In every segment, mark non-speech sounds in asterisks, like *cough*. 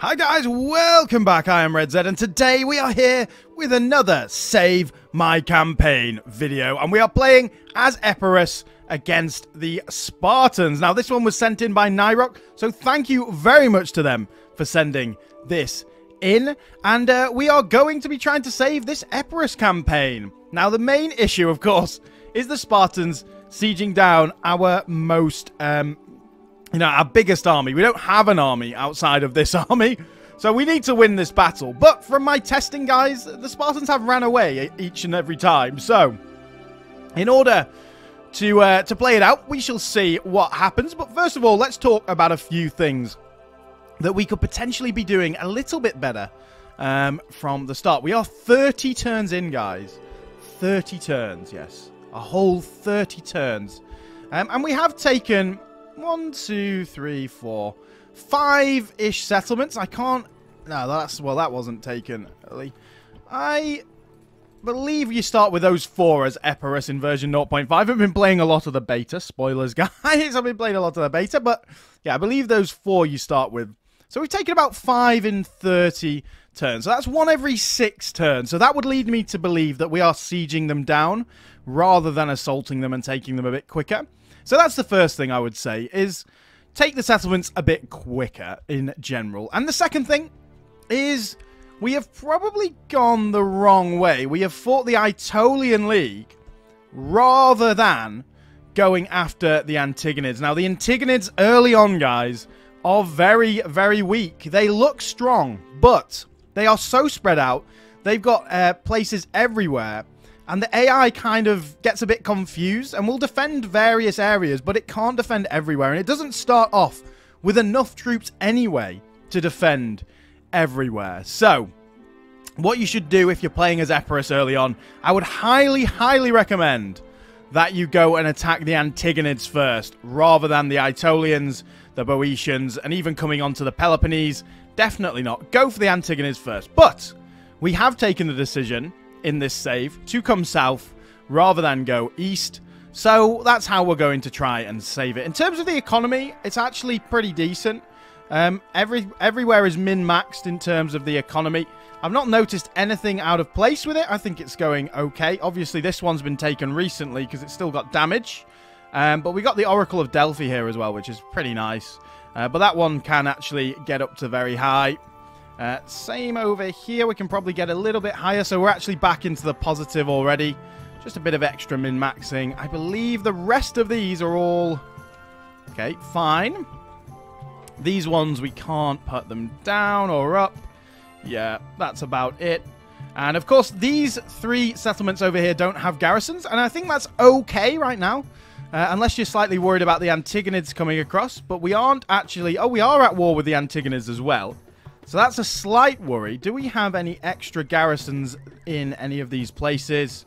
Hi guys, welcome back. I am Red Zed, and today we are here with another Save My Campaign video, and we are playing as Epirus against the Spartans. Now, this one was sent in by Nyrock, so thank you very much to them for sending this in, and uh, we are going to be trying to save this Epirus campaign. Now, the main issue, of course, is the Spartans sieging down our most um, you know, our biggest army. We don't have an army outside of this *laughs* army. So we need to win this battle. But from my testing, guys, the Spartans have ran away each and every time. So, in order to uh, to play it out, we shall see what happens. But first of all, let's talk about a few things that we could potentially be doing a little bit better um, from the start. We are 30 turns in, guys. 30 turns, yes. A whole 30 turns. Um, and we have taken one, two, three, four, five-ish settlements. I can't... No, that's... Well, that wasn't taken. I believe you start with those four as Epirus in version 0.5. I've been playing a lot of the beta. Spoilers, *laughs* guys. I've been playing a lot of the beta. But, yeah, I believe those four you start with. So we've taken about 5 in 30 turns. So that's one every 6 turns. So that would lead me to believe that we are sieging them down rather than assaulting them and taking them a bit quicker. So that's the first thing I would say is take the settlements a bit quicker in general. And the second thing is we have probably gone the wrong way. We have fought the Aetolian League rather than going after the Antigonids. Now, the Antigonids early on, guys, are very, very weak. They look strong, but they are so spread out. They've got uh, places everywhere and the AI kind of gets a bit confused and will defend various areas, but it can't defend everywhere. And it doesn't start off with enough troops anyway to defend everywhere. So, what you should do if you're playing as Epirus early on, I would highly, highly recommend that you go and attack the Antigonids first, rather than the Aetolians, the Boeotians, and even coming onto the Peloponnese. Definitely not. Go for the Antigonids first. But we have taken the decision in this save to come south rather than go east. So that's how we're going to try and save it. In terms of the economy, it's actually pretty decent. Um, every Everywhere is min-maxed in terms of the economy. I've not noticed anything out of place with it. I think it's going okay. Obviously, this one's been taken recently because it's still got damage. Um, but we got the Oracle of Delphi here as well, which is pretty nice. Uh, but that one can actually get up to very high. Uh, same over here. We can probably get a little bit higher. So we're actually back into the positive already. Just a bit of extra min-maxing. I believe the rest of these are all... Okay, fine. These ones, we can't put them down or up. Yeah, that's about it. And of course, these three settlements over here don't have garrisons. And I think that's okay right now. Uh, unless you're slightly worried about the Antigonids coming across. But we aren't actually... Oh, we are at war with the Antigonids as well. So that's a slight worry. Do we have any extra garrisons in any of these places?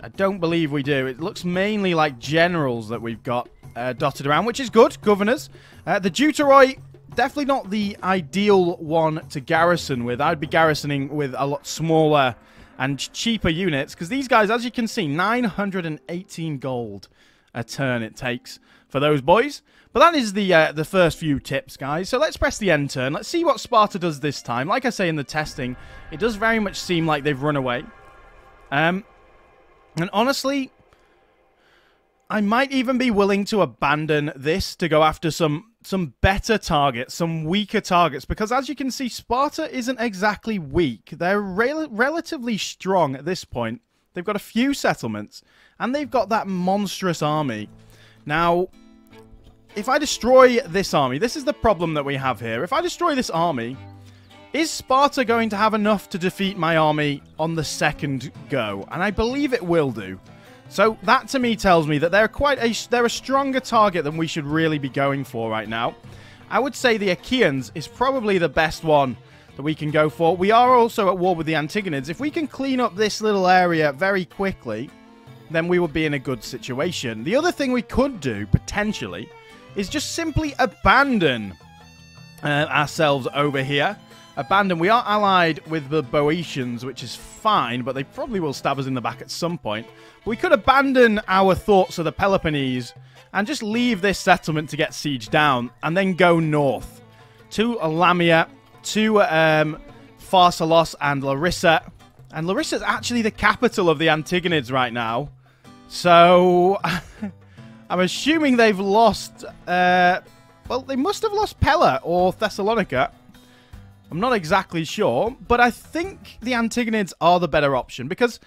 I don't believe we do. It looks mainly like generals that we've got uh, dotted around, which is good. Governors. Uh, the Deuteroi, definitely not the ideal one to garrison with. I'd be garrisoning with a lot smaller and cheaper units, because these guys, as you can see, 918 gold a turn it takes for those boys. But that is the uh, the first few tips, guys. So let's press the end turn. Let's see what Sparta does this time. Like I say in the testing, it does very much seem like they've run away. Um, and honestly, I might even be willing to abandon this to go after some some better targets, some weaker targets, because as you can see, Sparta isn't exactly weak. They're rel relatively strong at this point. They've got a few settlements, and they've got that monstrous army. Now, if I destroy this army, this is the problem that we have here. If I destroy this army, is Sparta going to have enough to defeat my army on the second go? And I believe it will do. So that to me tells me that they're quite a they're a stronger target than we should really be going for right now. I would say the Achaeans is probably the best one that we can go for. We are also at war with the Antigonids. If we can clean up this little area very quickly, then we would be in a good situation. The other thing we could do, potentially, is just simply abandon uh, ourselves over here. Abandon. We are allied with the Boeotians, which is fine, but they probably will stab us in the back at some point. But we could abandon our thoughts of the Peloponnese and just leave this settlement to get siege down, and then go north to Lamia to um, Pharsalos and Larissa. And Larissa's actually the capital of the Antigonids right now. So, *laughs* I'm assuming they've lost... Uh, well, they must have lost Pella or Thessalonica. I'm not exactly sure, but I think the Antigonids are the better option because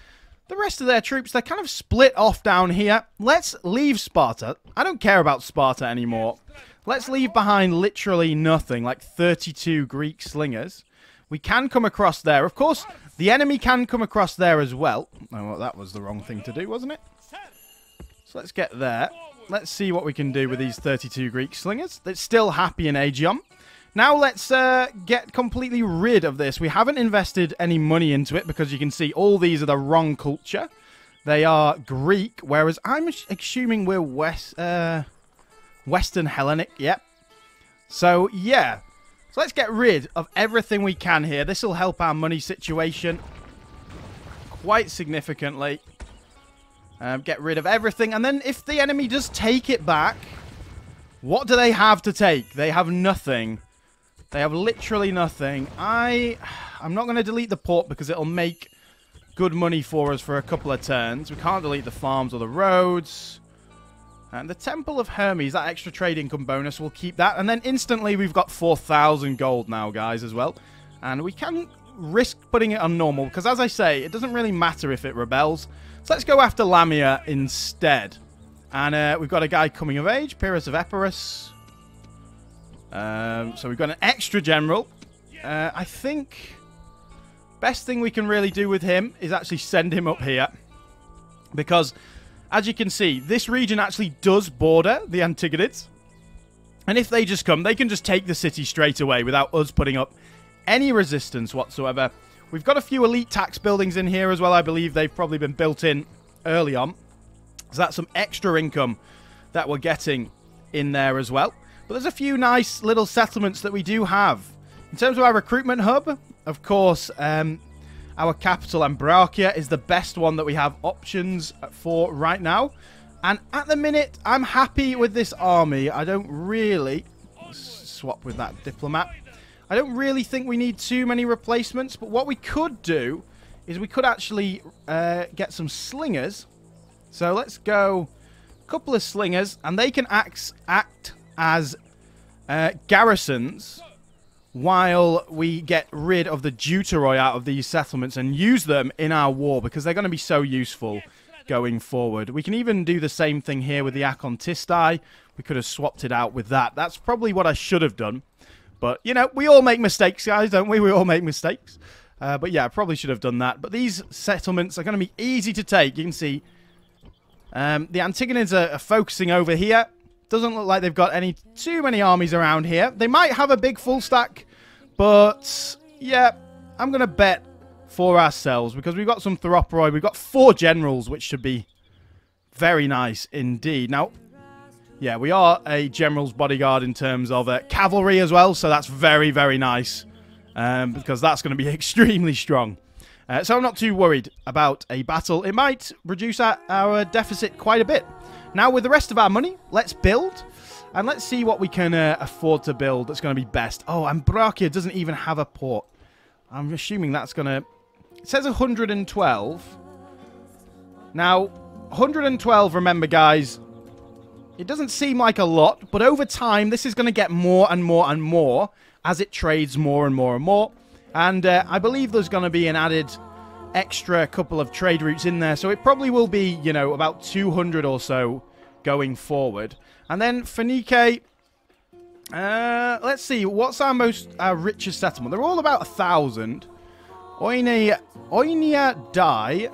the rest of their troops, they're kind of split off down here. Let's leave Sparta. I don't care about Sparta anymore. Let's leave behind literally nothing, like 32 Greek slingers. We can come across there. Of course, the enemy can come across there as well. Oh, well, that was the wrong thing to do, wasn't it? So let's get there. Let's see what we can do with these 32 Greek slingers. They're still happy in Aegion. Now let's uh, get completely rid of this. We haven't invested any money into it because you can see all these are the wrong culture. They are Greek, whereas I'm assuming we're West, uh, Western Hellenic. Yep. So, yeah. So let's get rid of everything we can here. This will help our money situation quite significantly. Um, get rid of everything. And then if the enemy does take it back, what do they have to take? They have nothing. They have literally nothing. I, I'm not going to delete the port because it'll make good money for us for a couple of turns. We can't delete the farms or the roads. And the Temple of Hermes, that extra trade income bonus, we'll keep that. And then instantly we've got 4,000 gold now, guys, as well. And we can risk putting it on normal, because as I say, it doesn't really matter if it rebels. So let's go after Lamia instead. And uh, we've got a guy coming of age, Pyrrhus of Epirus. Um, so we've got an extra general. Uh, I think best thing we can really do with him is actually send him up here. Because, as you can see, this region actually does border the Antigonids. And if they just come, they can just take the city straight away without us putting up any resistance whatsoever. We've got a few elite tax buildings in here as well. I believe they've probably been built in early on. So that's some extra income that we're getting in there as well. But there's a few nice little settlements that we do have. In terms of our recruitment hub, of course, um, our capital, Ambracia, is the best one that we have options for right now. And at the minute, I'm happy with this army. I don't really... Swap with that diplomat. I don't really think we need too many replacements. But what we could do is we could actually uh, get some slingers. So let's go a couple of slingers. And they can act, act as uh, garrisons while we get rid of the deuteroi out of these settlements and use them in our war because they're going to be so useful going forward. We can even do the same thing here with the Akontistai. We could have swapped it out with that. That's probably what I should have done. But, you know, we all make mistakes, guys, don't we? We all make mistakes. Uh, but, yeah, I probably should have done that. But these settlements are going to be easy to take. You can see um, the Antigonids are, are focusing over here. Doesn't look like they've got any too many armies around here. They might have a big full stack, but yeah, I'm going to bet for ourselves because we've got some Thureophoroi. We've got four generals, which should be very nice indeed. Now, yeah, we are a general's bodyguard in terms of uh, cavalry as well, so that's very, very nice um, because that's going to be *laughs* extremely strong. Uh, so I'm not too worried about a battle. It might reduce our, our deficit quite a bit. Now, with the rest of our money, let's build. And let's see what we can uh, afford to build that's going to be best. Oh, Ambracia doesn't even have a port. I'm assuming that's going to... It says 112. Now, 112, remember, guys, it doesn't seem like a lot, but over time, this is going to get more and more and more as it trades more and more and more. And uh, I believe there's going to be an added extra couple of trade routes in there. So it probably will be, you know, about 200 or so going forward. And then Phoenique, uh, let's see, what's our most, our richest settlement? They're all about a thousand. Oinia, Oiniadai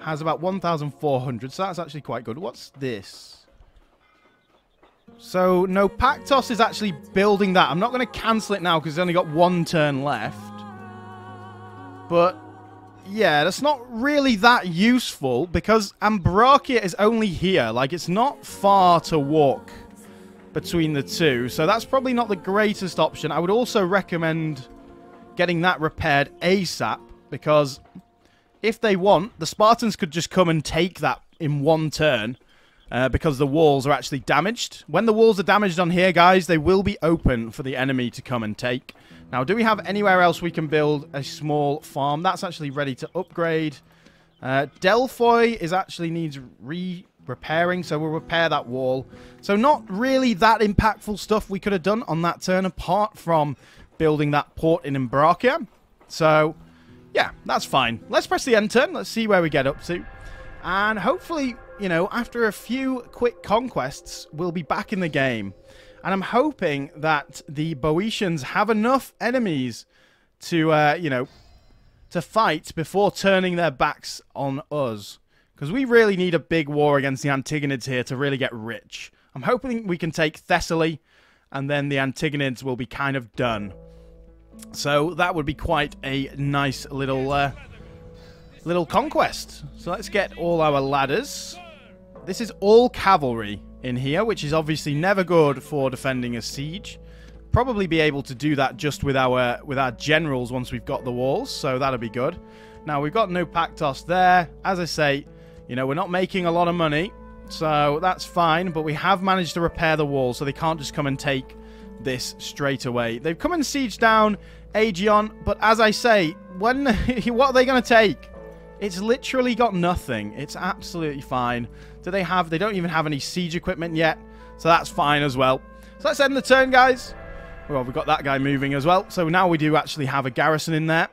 has about 1,400, so that's actually quite good. What's this? So, no, Pactos is actually building that. I'm not going to cancel it now because he's only got one turn left. But yeah, that's not really that useful because Ambracia is only here. Like, it's not far to walk between the two. So that's probably not the greatest option. I would also recommend getting that repaired ASAP because if they want, the Spartans could just come and take that in one turn uh, because the walls are actually damaged. When the walls are damaged on here, guys, they will be open for the enemy to come and take. Now, do we have anywhere else we can build a small farm? That's actually ready to upgrade. Uh, is actually needs re-repairing, so we'll repair that wall. So not really that impactful stuff we could have done on that turn, apart from building that port in Ambracia. So, yeah, that's fine. Let's press the end turn. Let's see where we get up to. And hopefully, you know, after a few quick conquests, we'll be back in the game. And I'm hoping that the Boeotians have enough enemies to, uh, you know, to fight before turning their backs on us. Because we really need a big war against the Antigonids here to really get rich. I'm hoping we can take Thessaly, and then the Antigonids will be kind of done. So that would be quite a nice little uh, little conquest. So let's get all our ladders. This is all cavalry in here, which is obviously never good for defending a siege. Probably be able to do that just with our with our generals once we've got the walls, so that'll be good. Now, we've got Naupactos there. As I say, you know, we're not making a lot of money, so that's fine, but we have managed to repair the wall, so they can't just come and take this straight away. They've come and siege down Aegion, but as I say, when *laughs* what are they going to take? It's literally got nothing. It's absolutely fine. Do they have... They don't even have any siege equipment yet, so that's fine as well. So let's end the turn, guys. Well, we've got that guy moving as well. So now we do actually have a garrison in there.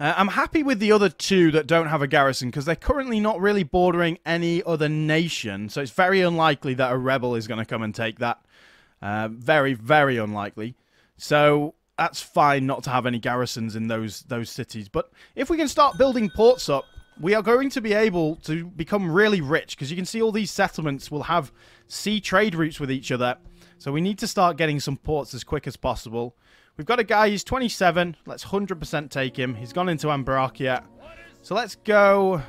Uh, I'm happy with the other two that don't have a garrison because they're currently not really bordering any other nation. So it's very unlikely that a rebel is going to come and take that. Uh, very, very unlikely. So that's fine not to have any garrisons in those those cities. But if we can start building ports up, we are going to be able to become really rich because you can see all these settlements will have sea trade routes with each other. So we need to start getting some ports as quick as possible. We've got a guy, he's 27. Let's 100% take him. He's gone into Ambracia. So let's go...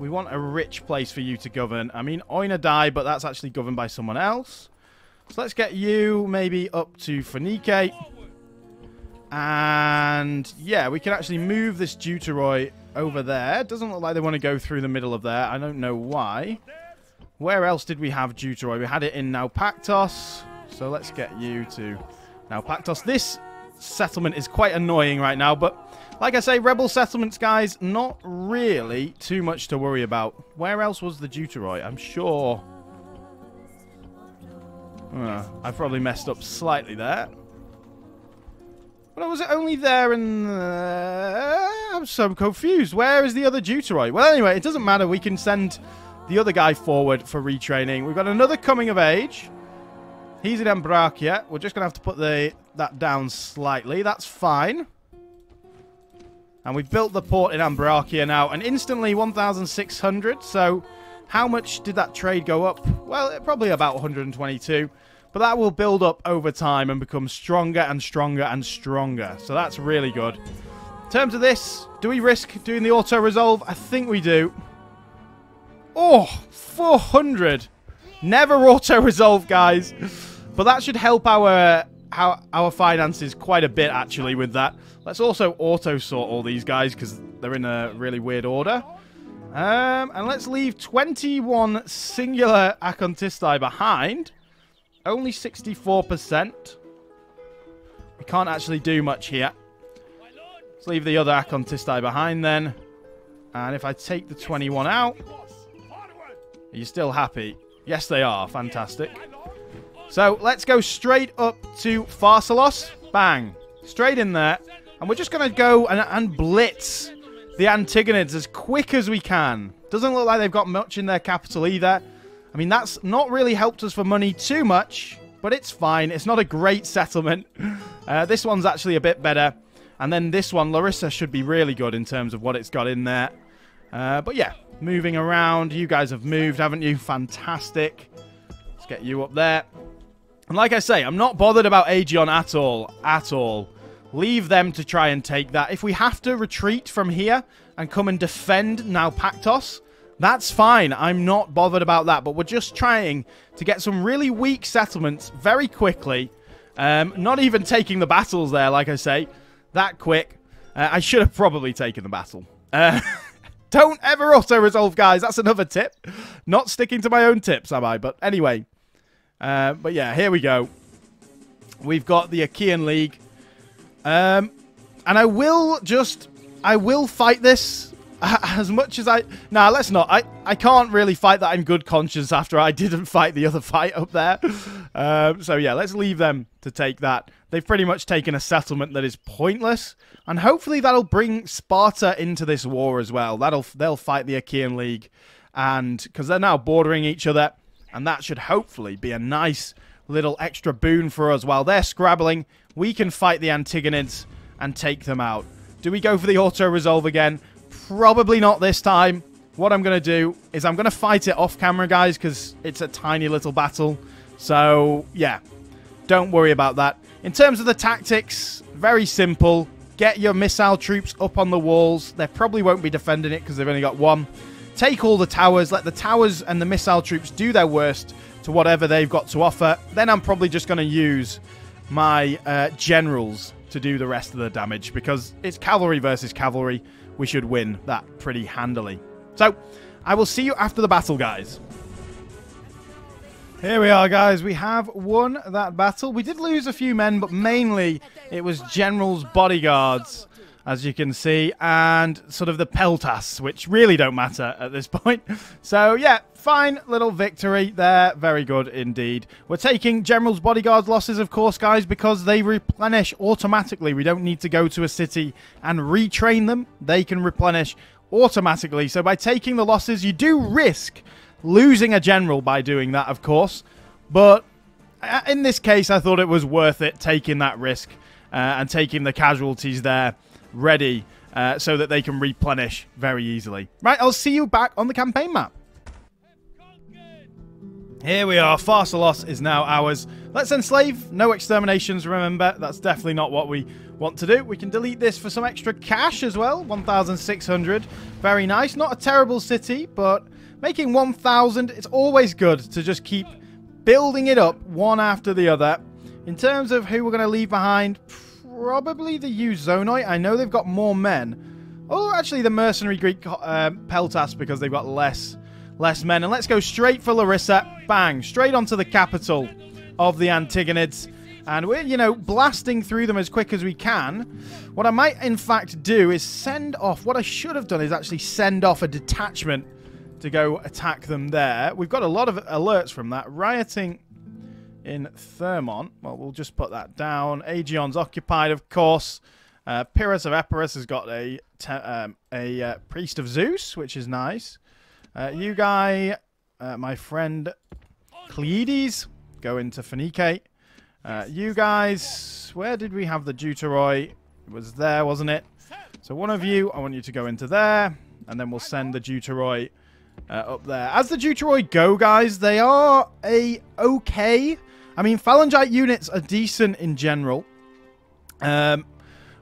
We want a rich place for you to govern. I mean, Oiniadai, but that's actually governed by someone else. So let's get you maybe up to Phoenique. And yeah, we can actually move this Deuteroi over there. Doesn't look like they want to go through the middle of there. I don't know why. Where else did we have Deuteroi? We had it in Naupactos. So let's get you to Naupactos. This settlement is quite annoying right now, but like I say, rebel settlements, guys, not really too much to worry about. Where else was the Deuteroi? I'm sure... Uh, I probably messed up slightly there. But was it only there and Uh, I'm so confused. Where is the other Deuteroi? Well, anyway, it doesn't matter. We can send the other guy forward for retraining. We've got another coming of age. He's in Ambracia. We're just going to have to put the that down slightly. That's fine. And we've built the port in Ambracia now. And instantly 1,600. So how much did that trade go up? Well, probably about 122. But that will build up over time and become stronger and stronger and stronger. So that's really good. In terms of this, do we risk doing the auto-resolve? I think we do. Oh, 400. Never auto-resolve, guys. But that should help our our, our finances quite a bit, actually, with that. Let's also auto-sort all these guys, because they're in a really weird order. Um, and let's leave 21 singular Akontistai behind. Only 64%. We can't actually do much here. Let's leave the other Akontistai behind then. And if I take the 21 out... Are you still happy? Yes, they are. Fantastic. So let's go straight up to Pharsalos. Bang. Straight in there. And we're just going to go and, and blitz the Antigonids as quick as we can. Doesn't look like they've got much in their capital either. I mean, that's not really helped us for money too much, but it's fine. It's not a great settlement. *laughs* Uh, this one's actually a bit better. And then this one, Larissa, should be really good in terms of what it's got in there. Uh, but yeah, moving around. You guys have moved, haven't you? Fantastic. Let's get you up there. And like I say, I'm not bothered about Aegion at all. At all. Leave them to try and take that. If we have to retreat from here and come and defend Naupactos, that's fine. I'm not bothered about that. But we're just trying to get some really weak settlements very quickly. Um, not even taking the battles there, like I say. That quick. Uh, I should have probably taken the battle. Uh, *laughs* Don't ever auto-resolve, guys. That's another tip. Not sticking to my own tips, am I? But anyway. Uh, but yeah, here we go. We've got the Achaean League. Um, and I will just... I will fight this *laughs* as much as I... Nah, let's not. I, I can't really fight that in good conscience after I *laughs* didn't fight the other fight up there. Um, so yeah, let's leave them to take that. They've pretty much taken a settlement that is pointless. And hopefully that'll bring Sparta into this war as well. That'll They'll fight the Achaean League. And because they're now bordering each other. And that should hopefully be a nice little extra boon for us. While they're scrabbling, we can fight the Antigonids and take them out. Do we go for the auto-resolve again? Probably not this time. What I'm going to do is I'm going to fight it off camera, guys, because it's a tiny little battle. So, yeah, don't worry about that. In terms of the tactics, very simple. Get your missile troops up on the walls. They probably won't be defending it because they've only got one. Take all the towers. Let the towers and the missile troops do their worst to whatever they've got to offer. Then I'm probably just going to use my uh, generals to do the rest of the damage because it's cavalry versus cavalry we should win that pretty handily. So, I will see you after the battle, guys. Here we are, guys. We have won that battle. We did lose a few men, but mainly it was generals' bodyguards, as you can see, and sort of the peltas, which really don't matter at this *laughs* point. So, yeah, fine little victory there. Very good indeed. We're taking generals' bodyguards losses, of course, guys, because they replenish automatically. We don't need to go to a city and retrain them. They can replenish automatically. So by taking the losses, you do risk losing a general by doing that, of course. But uh, in this case, I thought it was worth it taking that risk uh, and taking the casualties there ready uh, so that they can replenish very easily. Right, I'll see you back on the campaign map. Here we are. Pharsalos is now ours. Let's enslave. No exterminations, remember. That's definitely not what we want to do. We can delete this for some extra cash as well. 1,600. Very nice. Not a terrible city, but making 1,000, it's always good to just keep building it up one after the other. In terms of who we're going to leave behind, probably the Euzonoi. I know they've got more men. Oh, actually the mercenary Greek uh, Peltas because they've got less less men. And let's go straight for Larissa. Bang. Straight onto the capital of the Antigonids. And we're, you know, blasting through them as quick as we can. What I might, in fact, do is send off... What I should have done is actually send off a detachment to go attack them there. We've got a lot of alerts from that. Rioting in Thermon. Well, we'll just put that down. Aegion's occupied, of course. Uh, Pyrrhus of Epirus has got a, um, a uh, Priest of Zeus, which is nice. Uh, you guy, uh, my friend Cleides, go into Phoenique. Uh, you guys, where did we have the Deuteroi? It was there, wasn't it? So one of you, I want you to go into there, and then we'll send the Deuteroi uh, up there. As the Deuteroi go, guys, they are a okay. I mean, phalangite units are decent in general. Um,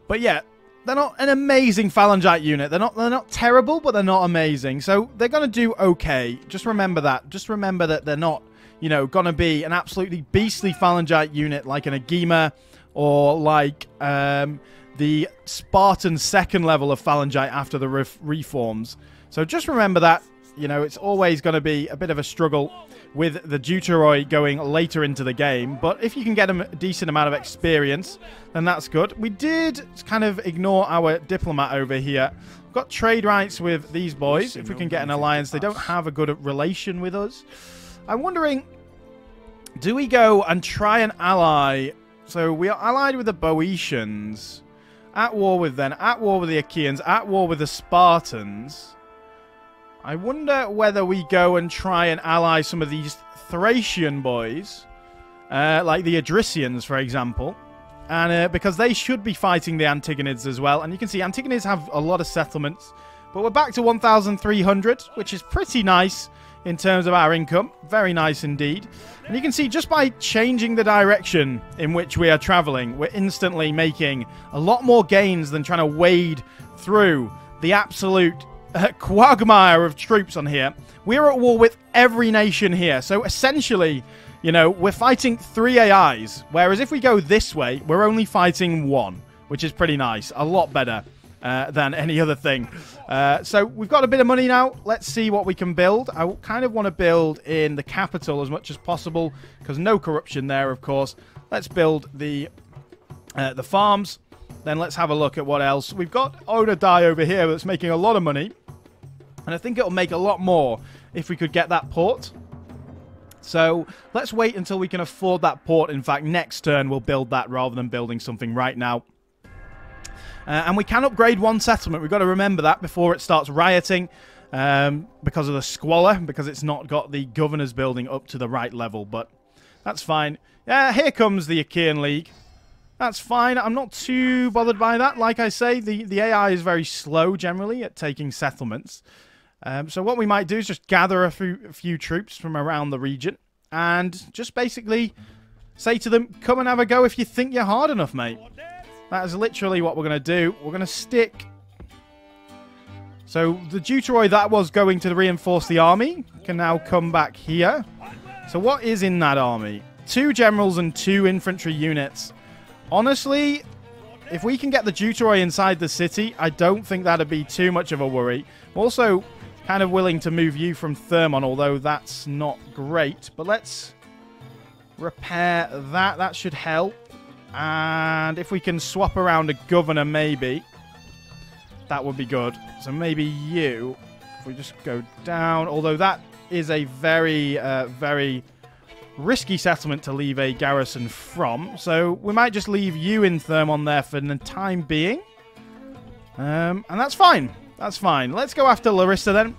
but yeah, they're not an amazing phalangite unit. They're not they're not terrible, but they're not amazing. So they're going to do okay. Just remember that. Just remember that they're not, you know, going to be an absolutely beastly phalangite unit like an Agema or like um, the Spartan second level of phalangite after the re reforms. So just remember that. You know, it's always going to be a bit of a struggle with the Deuteroi going later into the game. But if you can get a decent amount of experience, then that's good. We did kind of ignore our diplomat over here. We've got trade rights with these boys. If we can get an alliance, they don't have a good relation with us. I'm wondering, do we go and try and ally? So we are allied with the Boeotians. At war with them. At war with the Achaeans. At war with the Spartans. I wonder whether we go and try and ally some of these Thracian boys, uh, like the Odrysians, for example, and uh, because they should be fighting the Antigonids as well. And you can see Antigonids have a lot of settlements, but we're back to 1,300, which is pretty nice in terms of our income. Very nice indeed. And you can see just by changing the direction in which we are traveling, we're instantly making a lot more gains than trying to wade through the absolute quagmire of troops on here. We're at war with every nation here. So essentially, you know, we're fighting three AIs. Whereas if we go this way, we're only fighting one, which is pretty nice. A lot better. uh, than any other thing. Uh, so we've got a bit of money now. Let's see what we can build. I kind of want to build in the capital as much as possible because no corruption there, of course. Let's build the uh, the farms. Then let's have a look at what else. We've got Oiniadai over here that's making a lot of money. And I think it'll make a lot more if we could get that port. So let's wait until we can afford that port. In fact, next turn we'll build that rather than building something right now. Uh, and we can upgrade one settlement. We've got to remember that before it starts rioting um, because of the squalor, because it's not got the governor's building up to the right level. But that's fine. Yeah, here comes the Achaean League. That's fine. I'm not too bothered by that. Like I say, the, the AI is very slow generally at taking settlements. Um, so what we might do is just gather a few, a few troops from around the region and just basically say to them, come and have a go if you think you're hard enough, mate. That is literally what we're going to do. We're going to stick... So the Deuteroi that was going to reinforce the army can now come back here. So what is in that army? Two generals and two infantry units. Honestly, if we can get the Deuteroi inside the city, I don't think that'd be too much of a worry. Also kind of willing to move you from Thermon, although that's not great. But let's repair that. That should help. And if we can swap around a governor, maybe, that would be good. So maybe you, if we just go down, although that is a very, uh, very risky settlement to leave a garrison from. So we might just leave you in Thermon there for the time being. Um, and that's fine. That's fine. Let's go after Larissa then.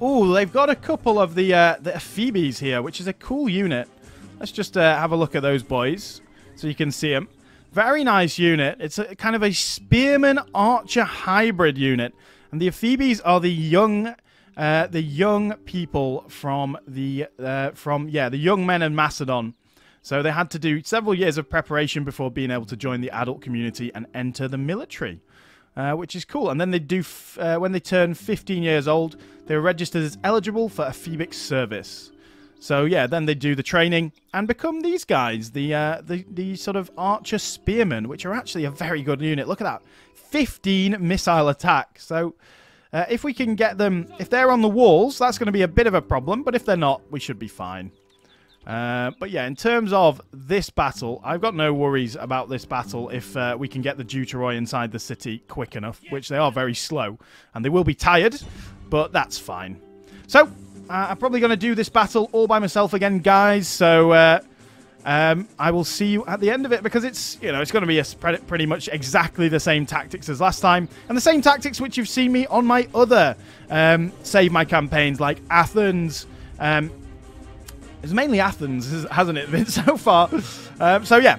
Oh, they've got a couple of the uh, the Ephebes here, which is a cool unit. Let's just uh, have a look at those boys so you can see them. Very nice unit. It's a kind of a spearman archer hybrid unit, and the Ephebes are the young uh, the young people from the uh, from yeah the young men in Macedon. So they had to do several years of preparation before being able to join the adult community and enter the military, uh, which is cool. And then they do uh, when they turn 15 years old, they're registered as eligible for a Ephebic service. So yeah, then they do the training and become these guys, the uh, the the sort of archer spearmen, which are actually a very good unit. Look at that, 15 missile attack. So uh, if we can get them, if they're on the walls, that's going to be a bit of a problem. But if they're not, we should be fine. Uh, but yeah, in terms of this battle, I've got no worries about this battle if uh, we can get the Deuteroi inside the city quick enough, which they are very slow. And they will be tired, but that's fine. So, uh, I'm probably going to do this battle all by myself again, guys. So, uh, um, I will see you at the end of it because it's, you know, it's going to be a pretty much exactly the same tactics as last time and the same tactics which you've seen me on my other um, Save My campaigns like Athens. Um, it's mainly Athens, hasn't it *laughs* been so far? Um, so yeah,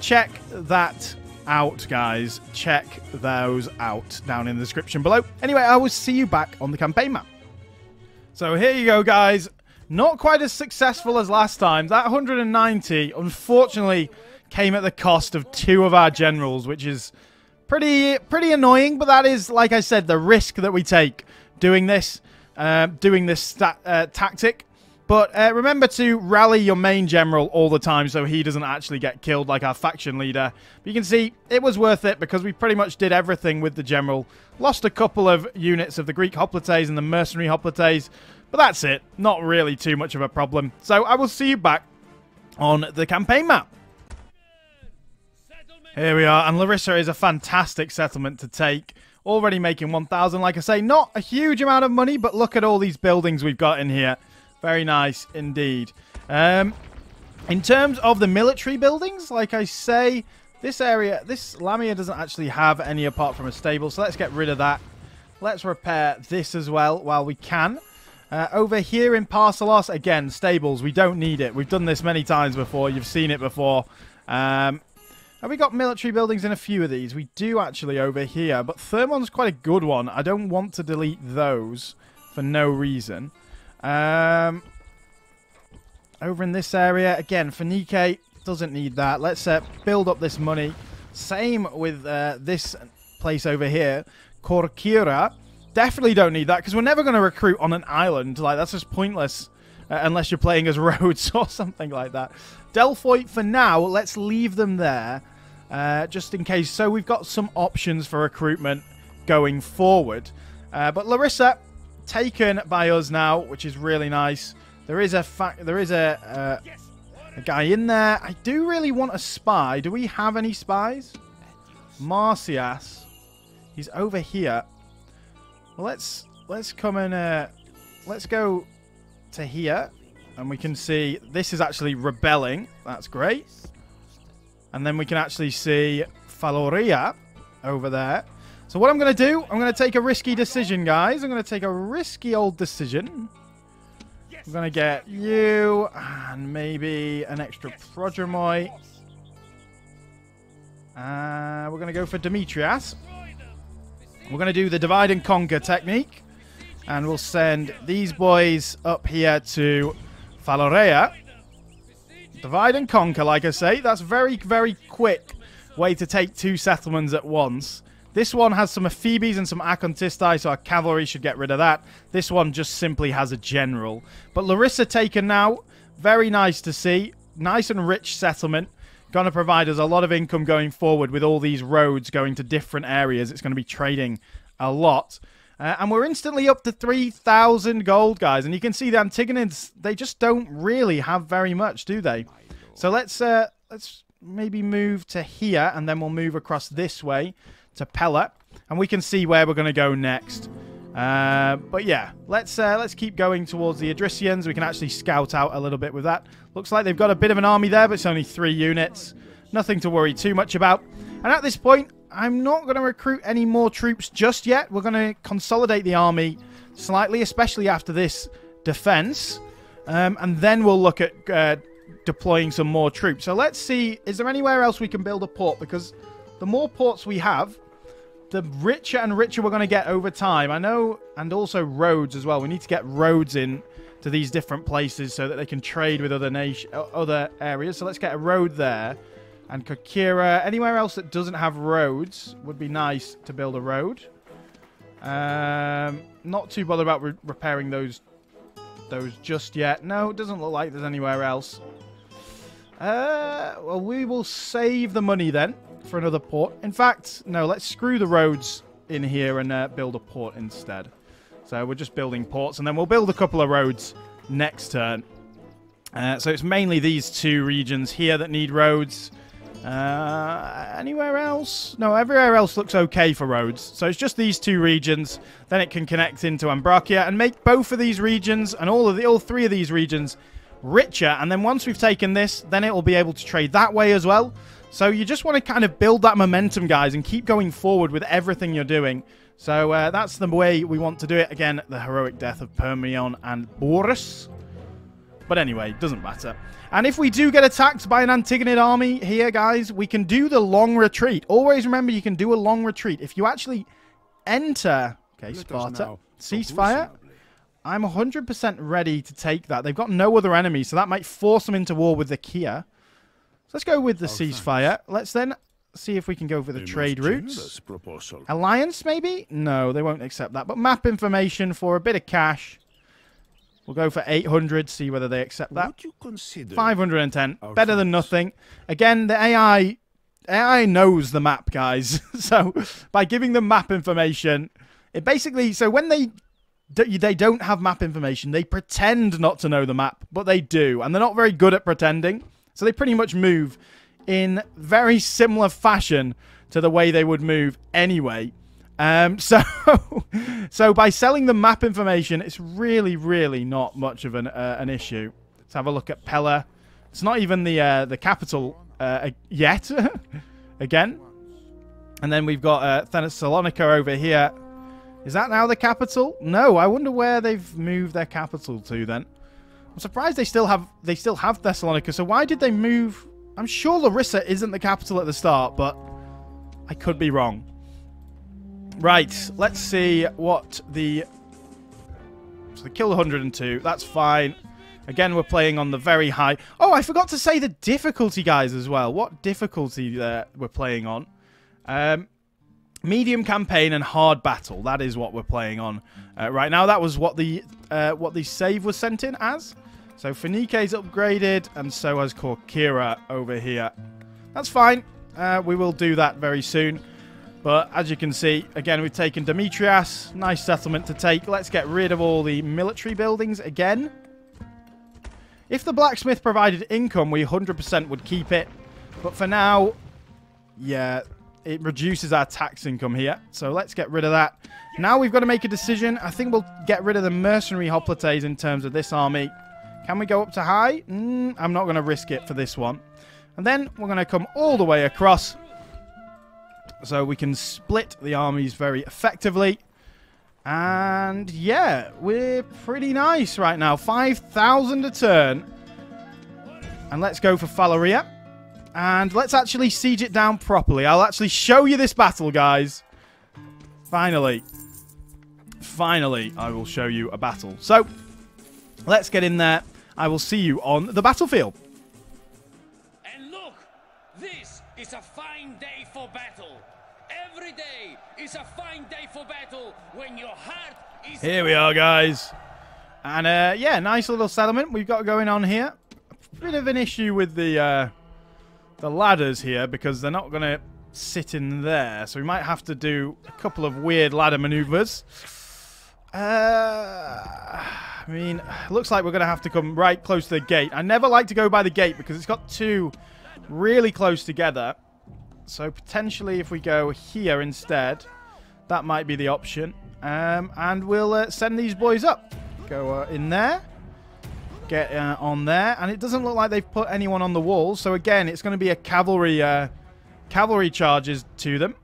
check that out, guys. Check those out down in the description below. Anyway, I will see you back on the campaign map. So here you go, guys. Not quite as successful as last time. That 190, unfortunately, came at the cost of two of our generals, which is pretty pretty annoying. But that is, like I said, the risk that we take doing this, uh, doing this uh, tactic. But uh, remember to rally your main general all the time so he doesn't actually get killed like our faction leader. But you can see it was worth it because we pretty much did everything with the general. Lost a couple of units of the Greek hoplites and the mercenary hoplites. But that's it. Not really too much of a problem. So I will see you back on the campaign map. Here we are, and Larissa is a fantastic settlement to take. Already making 1,000, like I say, not a huge amount of money, but look at all these buildings we've got in here. Very nice indeed. Um, in terms of the military buildings, like I say, this area, this Lamia doesn't actually have any apart from a stable, so let's get rid of that. Let's repair this as well while we can. Uh, over here in Pharsalos, again, stables. We don't need it. We've done this many times before. You've seen it before. Um, have we got military buildings in a few of these? We do actually over here, but Thermon's quite a good one. I don't want to delete those for no reason. Um, over in this area, again, Phoenique doesn't need that. Let's uh, build up this money. Same with uh, this place over here, Corcyra definitely don't need that because we're never going to recruit on an island. Like, that's just pointless uh, unless you're playing as *laughs* Rhodes or something like that. Delphoid, for now, let's leave them there. uh, just in case. So we've got some options for recruitment going forward. Uh, but Larissa taken by us now, which is really nice. There is a fact. There is a uh, a guy in there. I do really want a spy. Do we have any spies? Marcias. He's over here. Well, let's let's come and uh, let's go to here, and we can see this is actually rebelling. That's great. And then we can actually see Faloria over there. So what I'm going to do, I'm going to take a risky decision, guys. I'm going to take a risky old decision. I'm going to get you and maybe an extra Prodromoi. Uh, we're going to go for Demetrias. We're going to do the divide and conquer technique. And we'll send these boys up here to Falorea. Divide and conquer, like I say. That's very, very quick way to take two settlements at once. This one has some Ephebes and some Akontistai, so our cavalry should get rid of that. This one just simply has a general. But Larissa taken now. Very nice to see. Nice and rich settlement. Going to provide us a lot of income going forward with all these roads going to different areas. It's going to be trading a lot. Uh, and we're instantly up to 3,000 gold, guys. And you can see the Antigonids, they just don't really have very much, do they? So let's uh, let's maybe move to here, and then we'll move across this way to Pella. And we can see where we're going to go next. Uh, but yeah, let's uh, let's keep going towards the Odrysians. We can actually scout out a little bit with that. Looks like they've got a bit of an army there, but it's only three units. Nothing to worry too much about. And at this point, I'm not going to recruit any more troops just yet. We're going to consolidate the army slightly, especially after this defense. Um, and then we'll look at uh, deploying some more troops. So let's see, is there anywhere else we can build a port? Because the more ports we have, the richer and richer we're going to get over time. I know, and also roads as well. We need to get roads in to these different places so that they can trade with other nation, other areas. So let's get a road there. And Kokira, anywhere else that doesn't have roads would be nice to build a road. Um, not too bothered about re repairing those those just yet. No, it doesn't look like there's anywhere else. Uh, well, we will save the money then for another port. In fact, no, let's screw the roads in here and uh, build a port instead. So we're just building ports, and then we'll build a couple of roads next turn. Uh, so it's mainly these two regions here that need roads. Uh, anywhere else? No, everywhere else looks okay for roads. So it's just these two regions. Then it can connect into Ambracia and make both of these regions and all of the all three of these regions richer. And then once we've taken this, then it will be able to trade that way as well. So you just want to kind of build that momentum, guys, and keep going forward with everything you're doing. So uh, that's the way we want to do it. Again, the heroic death of Permion and Boris. But anyway, doesn't matter. And if we do get attacked by an Antigonid army here, guys, we can do the long retreat. Always remember you can do a long retreat. If you actually enter... Okay, Sparta. Ceasefire. I'm 100% ready to take that. They've got no other enemies, so that might force them into war with the Kia. So let's go with the oh, ceasefire. Thanks. Let's then see if we can go for the, the trade routes. Alliance, maybe? No, they won't accept that. But map information for a bit of cash. We'll go for 800, see whether they accept that. Would you consider 510, better than nothing. Again, the AI AI knows the map, guys. *laughs* so by giving them map information, it basically so when they they don't have map information, they pretend not to know the map, but they do, and they're not very good at pretending. So they pretty much move in very similar fashion to the way they would move anyway. Um, *laughs* so, so by selling the map information, it's really, really not much of an uh, an issue. Let's have a look at Pella. It's not even the uh, the capital uh, yet. *laughs* Again, and then we've got uh, Thessalonica over here. Is that now the capital? No, I wonder where they've moved their capital to then. I'm surprised they still have they still have Thessalonica. So why did they move? I'm sure Larissa isn't the capital at the start, but I could be wrong. Right, let's see what the... So they killed 102. That's fine. Again, we're playing on the very high... Oh, I forgot to say the difficulty, guys, as well. What difficulty uh, we're playing on. Um, medium campaign and hard battle. That is what we're playing on uh, right now. That was what the uh, what the save was sent in as. So Phoenike's upgraded, and so has Korkira over here. That's fine. uh, we will do that very soon. But as you can see, again, we've taken Demetrias. Nice settlement to take. Let's get rid of all the military buildings again. If the blacksmith provided income, we 100% would keep it. But for now, yeah, it reduces our tax income here. So let's get rid of that. Now we've got to make a decision. I think we'll get rid of the mercenary hoplites in terms of this army. Can we go up to high? Mm, I'm not going to risk it for this one. And then we're going to come all the way across. So we can split the armies very effectively. And yeah, we're pretty nice right now. 5,000 a turn. And let's go for Falaria. And let's actually siege it down properly. I'll actually show you this battle, guys. Finally. Finally, I will show you a battle. So, let's get in there. I will see you on the battlefield. And look, this is a fine day for battle. Every day is a fine day for battle when your heart is... Here we are, guys. And, uh, yeah, nice little settlement we've got going on here. A bit of an issue with the... Uh, the ladders here because they're not going to sit in there. So we might have to do a couple of weird ladder maneuvers. Uh, I mean, *sighs* looks like we're going to have to come right close to the gate. I never like to go by the gate because it's got two really close together. So potentially if we go here instead, that might be the option. Um, and we'll uh, send these boys up. Go uh, in there get uh, on there. And it doesn't look like they've put anyone on the walls. So again, it's going to be a cavalry uh, cavalry charges to them.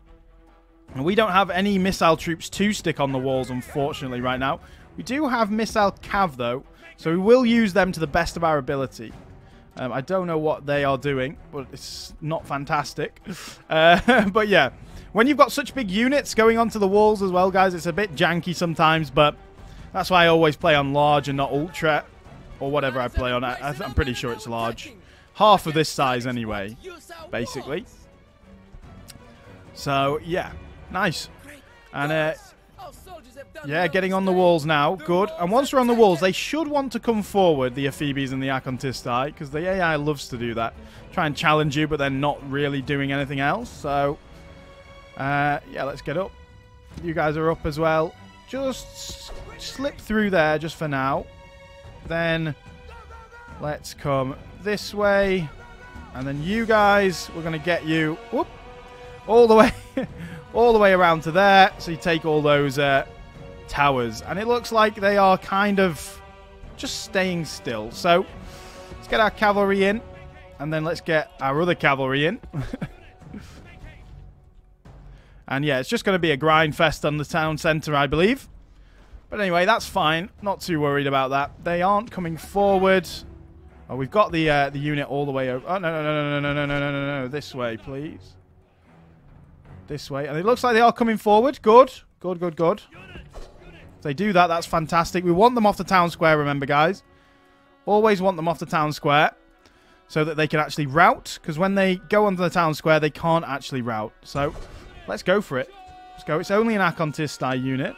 And we don't have any missile troops to stick on the walls, unfortunately, right now. We do have missile cav, though. So we will use them to the best of our ability. Um, I don't know what they are doing, but it's not fantastic. *laughs* Uh, *laughs* but yeah, when you've got such big units going onto the walls as well, guys, it's a bit janky sometimes, but that's why I always play on large and not ultra or whatever I play on. I, am pretty sure it's large. Half of this size anyway, basically. So, yeah. Nice. And, uh, yeah, getting on the walls now. Good. And once we're on the walls, they should want to come forward, the Ephebes and the Akontistai, because the AI loves to do that. Try and challenge you, but they're not really doing anything else. So, uh, yeah, let's get up. You guys are up as well. Just slip through there just for now. Then let's come this way. And then you guys, we're going to get you whoop, all the way *laughs* all the way around to there. So you take all those uh, towers. And it looks like they are kind of just staying still. So let's get our cavalry in. And then let's get our other cavalry in. and yeah, it's just going to be a grind fest on the town centre, I believe. But anyway, that's fine. Not too worried about that. They aren't coming forward. Oh, we've got the uh, the unit all the way over. Oh, no, no, no, no, no, no, no, no, no, no. This way, please. This way. And it looks like they are coming forward. Good. Good, good, good. If they do that, that's fantastic. We want them off the town square, remember, guys. Always want them off the town square so that they can actually route. Because when they go onto the town square, they can't actually route. So let's go for it. Let's go. It's only an Akontistai unit.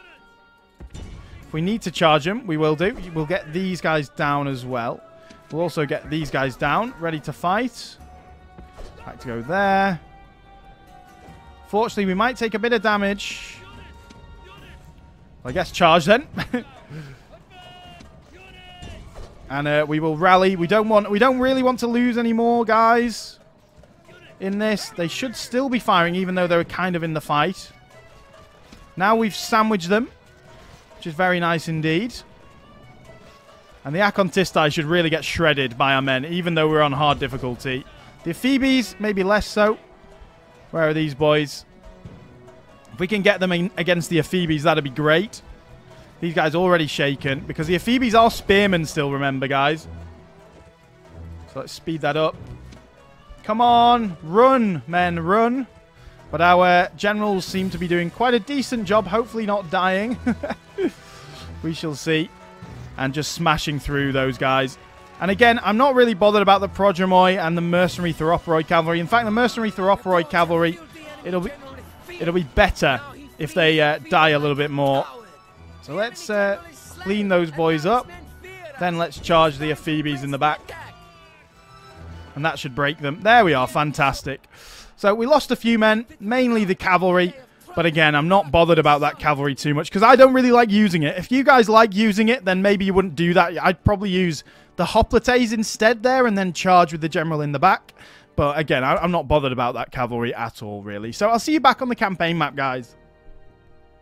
If we need to charge them, we will do. We'll get these guys down as well. We'll also get these guys down, ready to fight. Back to go there. Fortunately, we might take a bit of damage. I guess charge then. *laughs* and uh, we will rally. We don't want. We don't really want to lose anymore, guys. In this, they should still be firing, even though they're kind of in the fight. Now we've sandwiched them which is very nice indeed. And the Akontistai should really get shredded by our men, even though we're on hard difficulty. The Ephebes, maybe less so. Where are these boys? If we can get them in against the Ephebes, that'd be great. These guys already shaken. Because the Ephebes are spearmen still, remember, guys. So let's speed that up. Come on. Run, men. Run. But our uh, generals seem to be doing quite a decent job. Hopefully not dying. *laughs* we shall see. And just smashing through those guys. And again, I'm not really bothered about the Prodromoi and the Mercenary Thureophoroi Cavalry. In fact, the Mercenary Thureophoroi Cavalry, it'll be it'll be better if they uh, die a little bit more. So let's uh, clean those boys up. Then let's charge the Ephebes in the back. and that should break them. There we are, fantastic. So we lost a few men, mainly the cavalry. But again, I'm not bothered about that cavalry too much because I don't really like using it. If you guys like using it, then maybe you wouldn't do that. I'd probably use the hoplites instead there and then charge with the general in the back. But again, I, am not bothered about that cavalry at all, really. So I'll see you back on the campaign map, guys.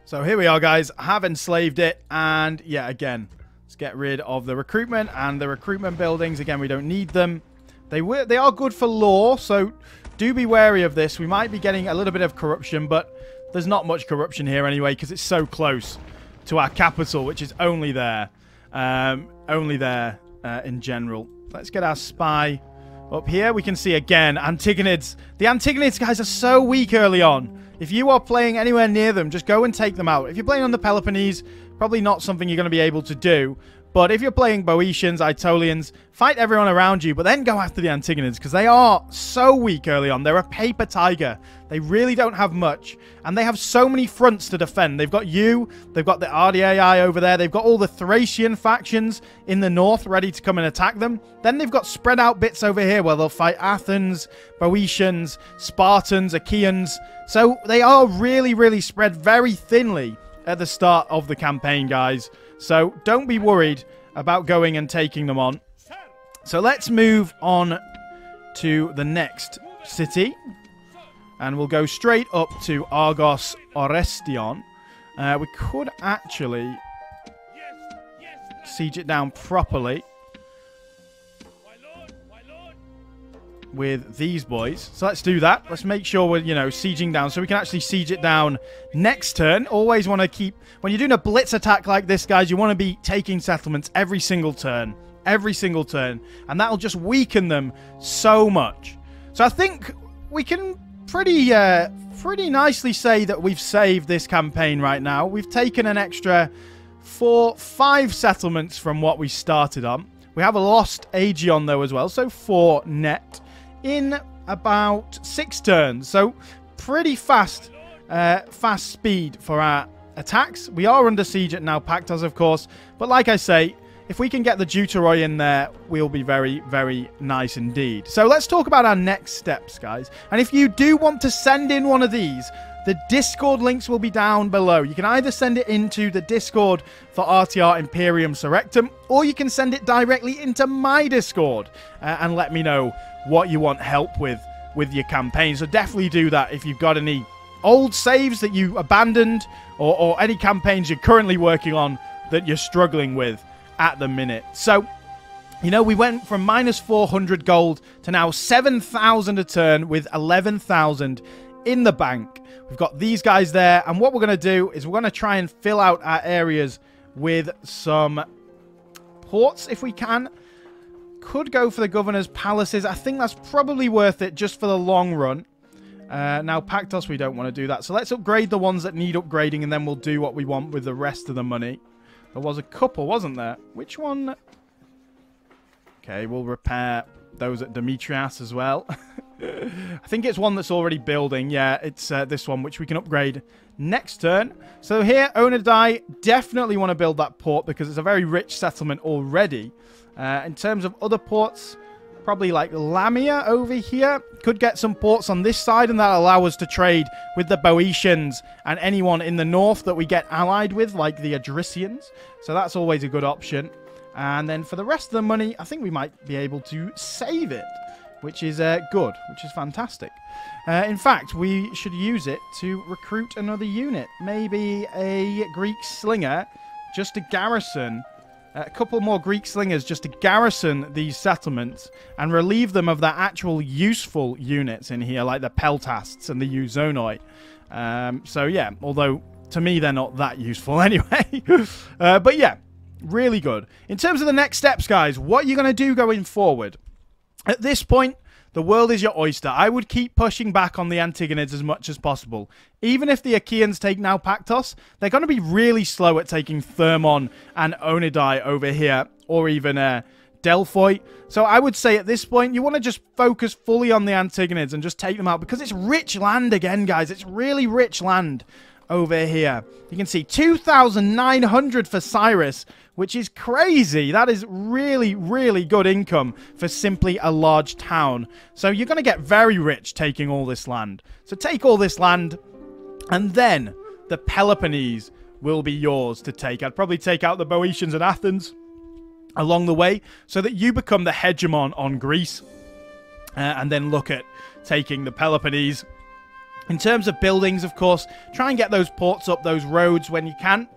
So here we are, guys. Have enslaved it. And yeah, again, let's get rid of the recruitment and the recruitment buildings. Again, we don't need them. They were they are good for law, so do be wary of this. We might be getting a little bit of corruption, but there's not much corruption here anyway because it's so close to our capital, which is only there. Um, only there uh, in general. Let's get our spy up here. We can see again Antigonids. The Antigonids guys are so weak early on. If you are playing anywhere near them, just go and take them out. If you're playing on the Peloponnese, probably not something you're going to be able to do. But if you're playing Boeotians, Aetolians, fight everyone around you, but then go after the Antigonids because they are so weak early on. They're a paper tiger. They really don't have much. And they have so many fronts to defend. They've got you, they've got the Ardiaei over there, they've got all the Thracian factions in the north ready to come and attack them. Then they've got spread out bits over here where they'll fight Athens, Boeotians, Spartans, Achaeans. So they are really, really spread very thinly at the start of the campaign, guys. So don't be worried about going and taking them on. So let's move on to the next city. And we'll go straight up to Argos Orestion. Uh, we could actually siege it down properly. With these boys. So let's do that. Let's make sure we're, you know, sieging down so we can actually siege it down next turn. Always want to keep... When you're doing a blitz attack like this, guys, you want to be taking settlements every single turn. Every single turn. And that'll just weaken them so much. So I think we can pretty, uh, pretty nicely say that we've saved this campaign right now. We've taken an extra four, five settlements from what we started on. We have a lost Aegion, though, as well. So four net in about six turns. So pretty fast, uh, fast speed for our attacks. We are under siege at Naupactos, of course. But like I say, if we can get the Deuteroi in there, we'll be very, very nice indeed. So let's talk about our next steps, guys. And if you do want to send in one of these, the Discord links will be down below. You can either send it into the Discord for RTR Imperium Surrectum, or you can send it directly into my Discord uh, and let me know what you want help with with your campaign. So definitely do that if you've got any old saves that you abandoned or, or any campaigns you're currently working on that you're struggling with at the minute. So you know, we went from minus 400 gold to now 7,000 a turn with 11,000 in the bank. We've got these guys there. And what we're going to do is we're going to try and fill out our areas with some ports if we can. Could go for the governor's palaces. I think that's probably worth it just for the long run. Uh, Naupactos, we don't want to do that. So let's upgrade the ones that need upgrading, and then we'll do what we want with the rest of the money. There was a couple, wasn't there? Which one? Okay, we'll repair those at Demetrias as well. *laughs* I think it's one that's already building. Yeah, it's uh, this one, which we can upgrade next turn. So here, Oiniadai definitely want to build that port because it's a very rich settlement already. Uh, in terms of other ports, probably like Lamia over here. Could get some ports on this side and that allow us to trade with the Boeotians and anyone in the north that we get allied with, like the Odrysians. So that's always a good option. And then for the rest of the money, I think we might be able to save it which is uh, good, which is fantastic. Uh, in fact, we should use it to recruit another unit. Maybe a Greek slinger just to garrison a couple more Greek slingers just to garrison these settlements and relieve them of their actual useful units in here, like the Peltasts and the Euzonoi. Um, so, yeah, although to me they're not that useful *laughs* anyway. uh, but yeah, really good. In terms of the next steps, guys, what are you going to do going forward? At this point, the world is your oyster. I would keep pushing back on the Antigonids as much as possible. Even if the Achaeans take Naupactos, they're going to be really slow at taking Thermon and Oiniadai over here, or even uh, Delphoi. So I would say at this point, you want to just focus fully on the Antigonids and just take them out, because it's rich land again, guys. It's really rich land. Over here. You can see 2,900 for Cyrus, which is crazy. That is really, really good income for simply a large town. So you're going to get very rich taking all this land. So take all this land, and then the Peloponnese will be yours to take. I'd probably take out the Boeotians and Athens along the way so that you become the hegemon on Greece uh, and then look at taking the Peloponnese. In terms of buildings, of course, try and get those ports up, those roads when you can.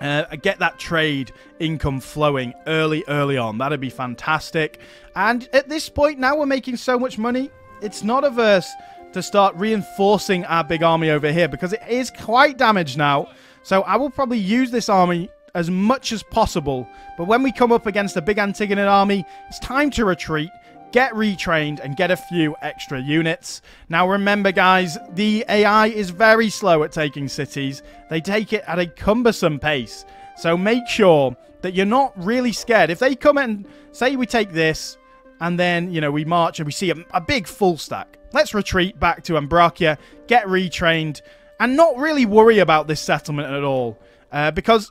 Uh, get that trade income flowing early, early on. That'd be fantastic. And at this point, now we're making so much money, it's not averse to start reinforcing our big army over here because it is quite damaged now. So I will probably use this army as much as possible. But when we come up against a big Antigonid army, it's time to retreat, get retrained, and get a few extra units. Now remember, guys, the AI is very slow at taking cities. They take it at a cumbersome pace. So make sure that you're not really scared. If they come and say we take this, and then, you know, we march and we see a, a big full stack. Let's retreat back to Ambracia, get retrained, and not really worry about this settlement at all. Uh, because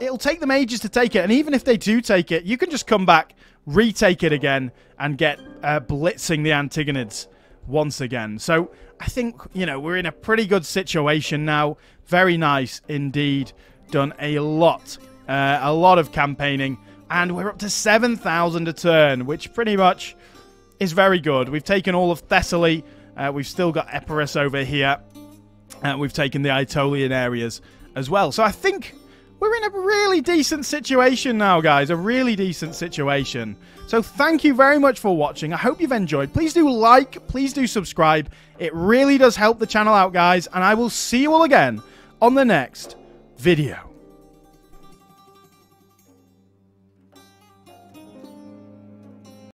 it'll take them ages to take it. And even if they do take it, you can just come back, retake it again, and get uh, blitzing the Antigonids once again. So I think, you know, we're in a pretty good situation now. Very nice indeed. Done a lot, uh, a lot of campaigning. And we're up to 7,000 a turn, which pretty much is very good. We've taken all of Thessaly. Uh, we've still got Epirus over here. Uh, we've taken the Aetolian areas as well. So I think we're in a really decent situation now, guys. A really decent situation. So thank you very much for watching. I hope you've enjoyed. Please do like, please do subscribe. It really does help the channel out, guys. And I will see you all again on the next video.